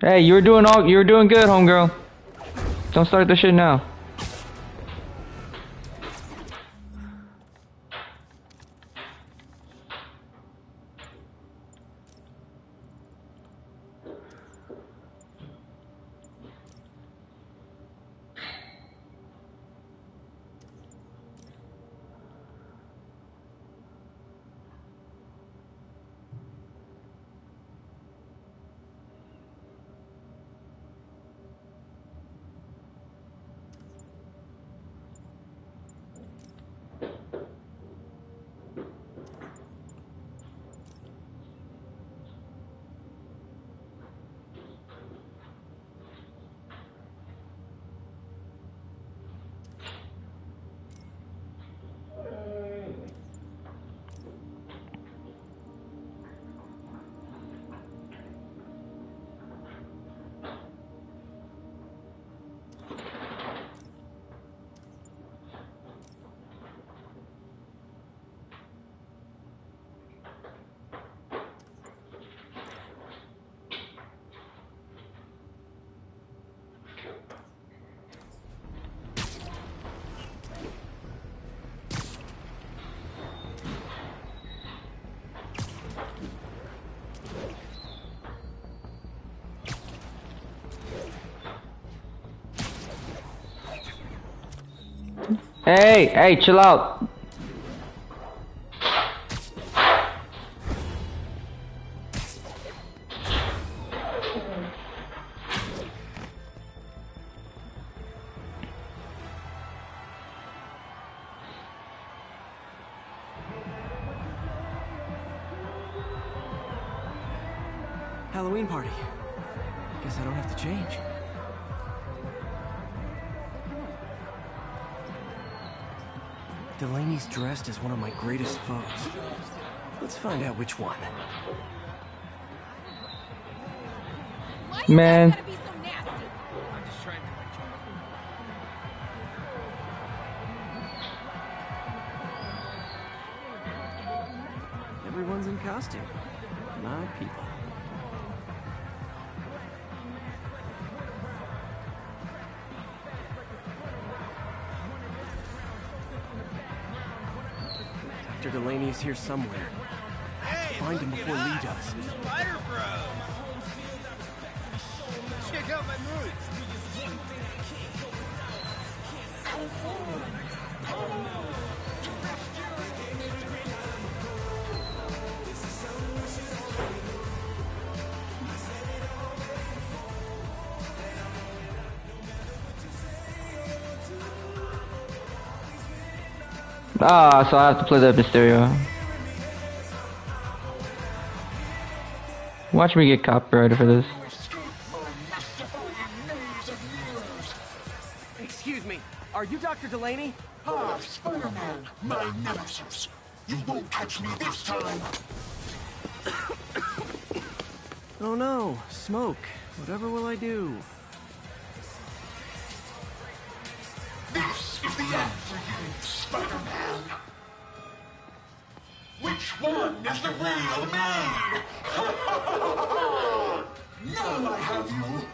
Hey, you were doing all you were doing good, homegirl. Don't start the shit now. Hey, hey, chill out. Delaney's dressed as one of my greatest foes. Let's find out which one. Man. Gotta be so nasty. I'm just trying to Everyone's in costume. My people. Dr. Delaney is here somewhere. I have to find him before Li does. Spider Bros! Check out my moves! Ah, so I have to play that Mysterio. Watch me get copyrighted for this. Excuse me, are you Dr. Delaney? Ah, Spider-Man, my nemesis. You won't catch me this time. Oh no, smoke. Whatever will I do? One is the real me? now I have you.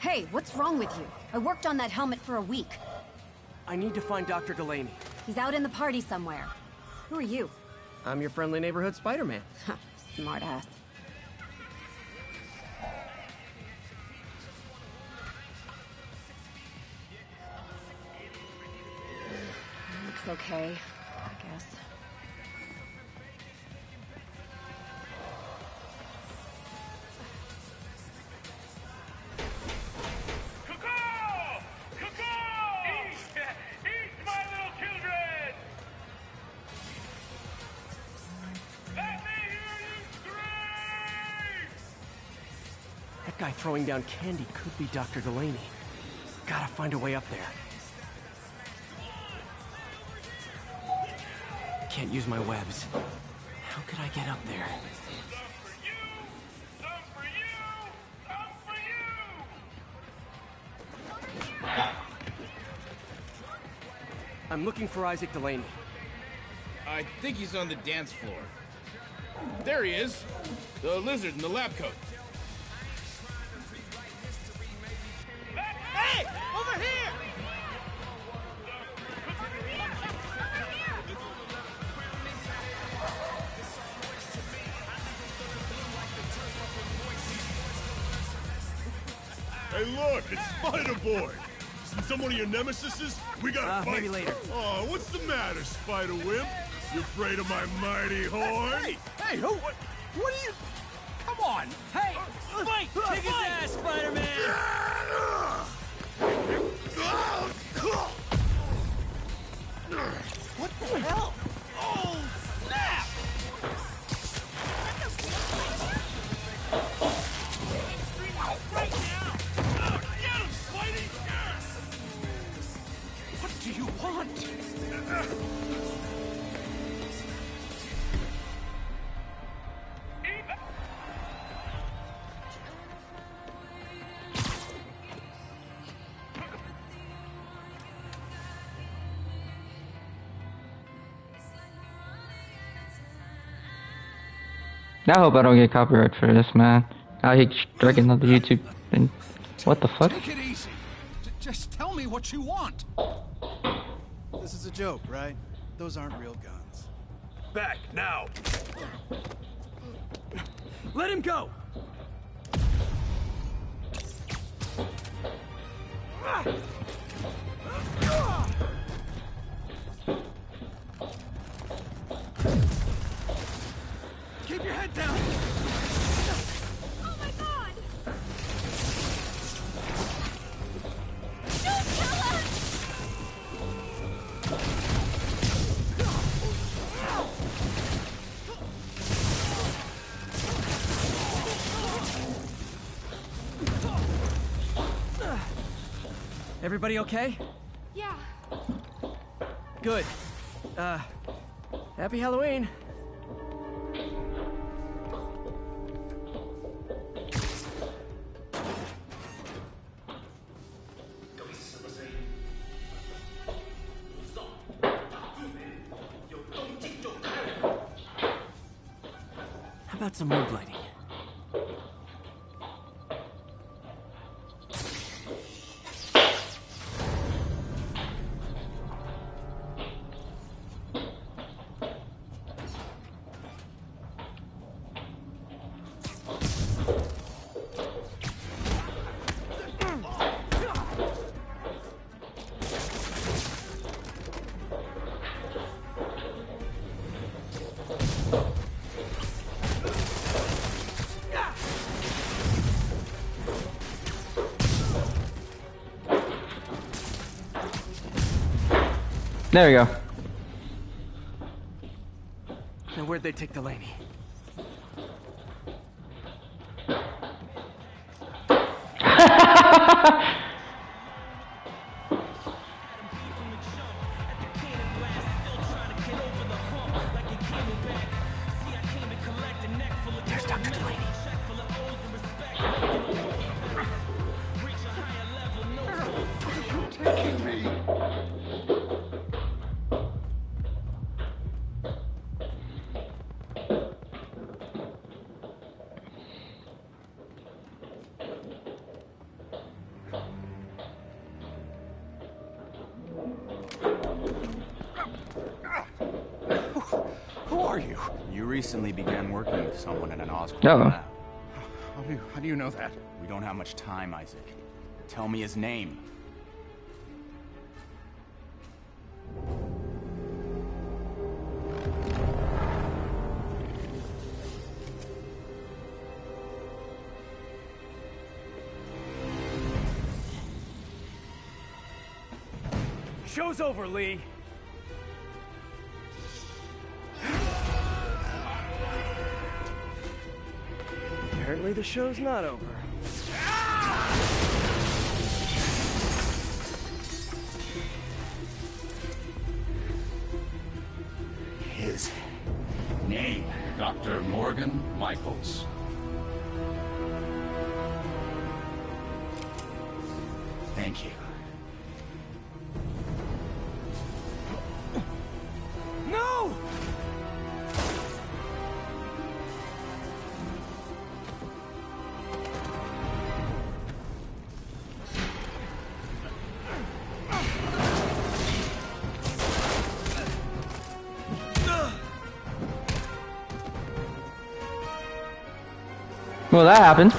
Hey, what's wrong with you? I worked on that helmet for a week. I need to find Dr. Delaney. He's out in the party somewhere. Who are you? I'm your friendly neighborhood Spider-Man. Smart ass. Hear you scream! That guy throwing down candy could be Dr. Delaney. Gotta find a way up there. Use my webs. How could I get up there? I'm looking for Isaac Delaney. I think he's on the dance floor. there he is. The lizard in the lab coat. Hey, look, it's Spider Boy. Since some one of your nemesises, we gotta Uh, fight. maybe later. Oh, what's the matter, Spider Wimp? You afraid of my mighty horn? Hey! Hey, who? What, what are you? Come on! Hey! Fight! Kick his ass, Spider-Man! What the hell? I hope I don't get copyright for this, man. I hate striking on the YouTube thing. What the fuck? Take it easy. J- just tell me what you want. This is a joke, right? Those aren't real guns. Back now. Let him go. Keep Everybody okay? Yeah. Good. Uh, happy Halloween. How about some mood lighting? There we go. Now, where'd they take Delaney? Recently began working with someone in an Oscorp Uh-oh. lab. How do you, how do you know that? We don't have much time, Isaac. Tell me his name. Show's over, Li. Apparently the show's not over. His name, Dr. Morgan Michaels. Thank you. Well, that happened.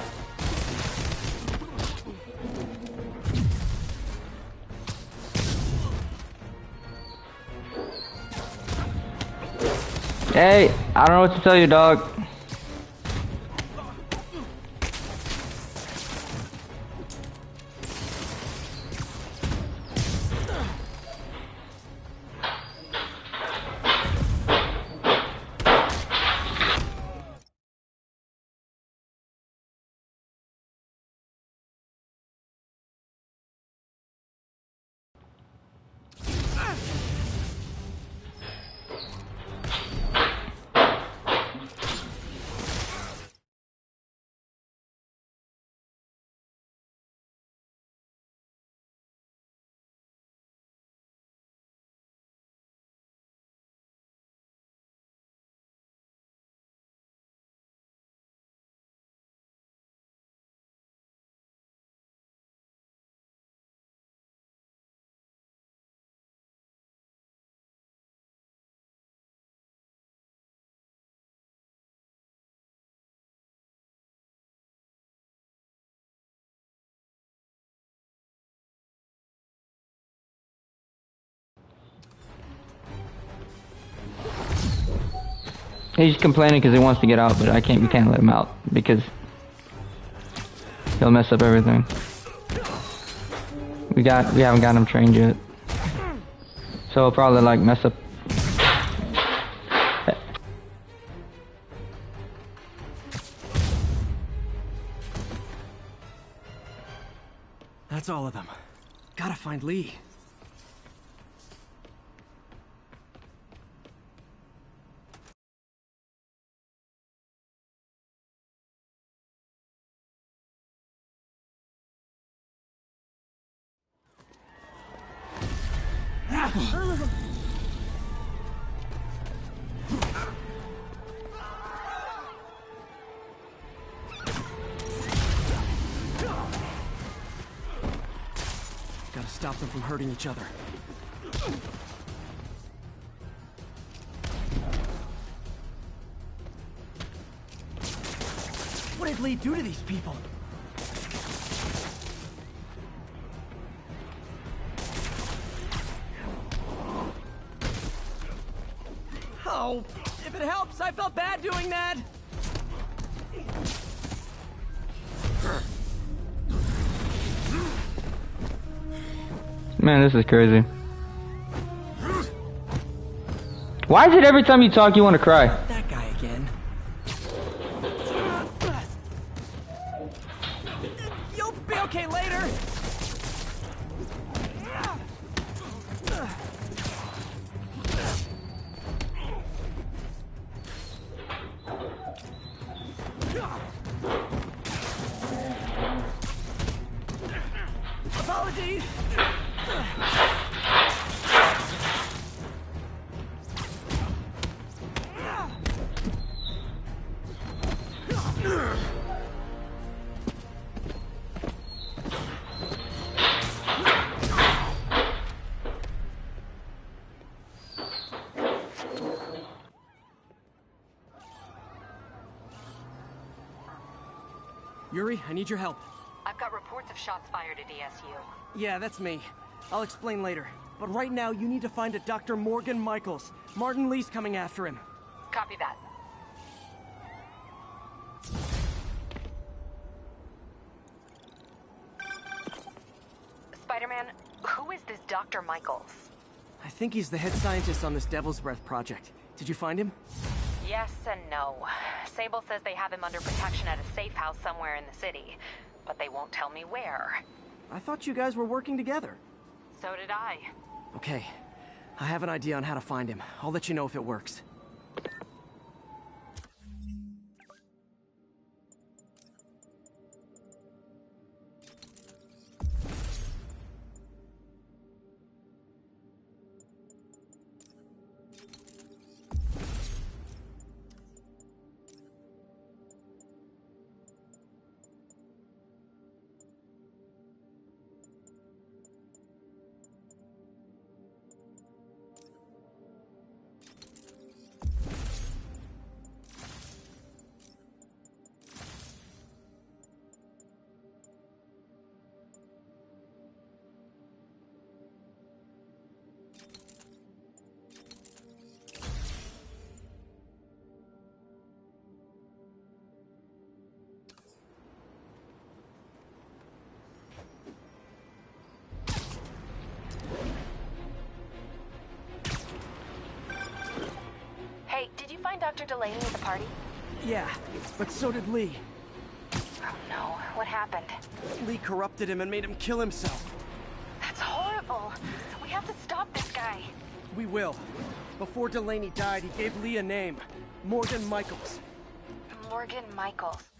Hey, I don't know what to tell you, dog. He's complaining because he wants to get out, but I can't. We can't let him out because he'll mess up everything. We got. We haven't got him trained yet, so he'll probably like mess up. That's all of them. Gotta find Li. Them from hurting each other. What did Li do to these people? Oh, if it helps, I felt bad doing that. Man, this is crazy. Why is it every time you talk you want to cry? That guy again. You'll be okay later. Apologies. Yuri, I need your help. I've got reports of shots fired at ESU. Yeah, that's me. I'll explain later. But right now, you need to find a Dr. Morgan Michaels. Martin Li's coming after him. Copy that. Spider-Man, who is this Dr. Michaels? I think he's the head scientist on this Devil's Breath project. Did you find him? Yes and no. Sable says they have him under protection at a safe house somewhere in the city, but they won't tell me where. I thought you guys were working together. So did I. Okay. I have an idea on how to find him. I'll let you know if it works. Find Dr. Delaney at the party? Yeah, but so did Li. Oh no, what happened? Li corrupted him and made him kill himself. That's horrible. We have to stop this guy. We will. Before Delaney died, he gave Li a name. Morgan Michaels. Morgan Michaels.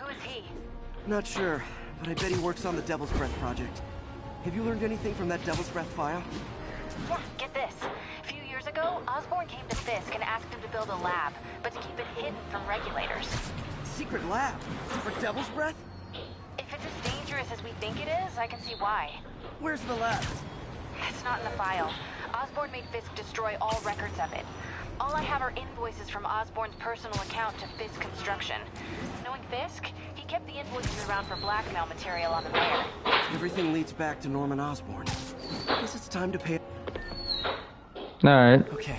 Who is he? Not sure, but I bet he works on the Devil's Breath project. Have you learned anything from that Devil's Breath file? Yeah, get this. A few years ago, Osborn came to Fisk and asked him to build a lab, but to keep it hidden from regulators. Secret lab? For Devil's Breath? If it's as dangerous as we think it is, I can see why. Where's the lab? It's not in the file. Osborn made Fisk destroy all records of it. All I have are invoices from Osborn's personal account to Fisk Construction. Knowing Fisk, he kept the invoices around for blackmail material on the mayor. Everything leads back to Norman Osborn. I Guess it's time to pay. Alright. Okay,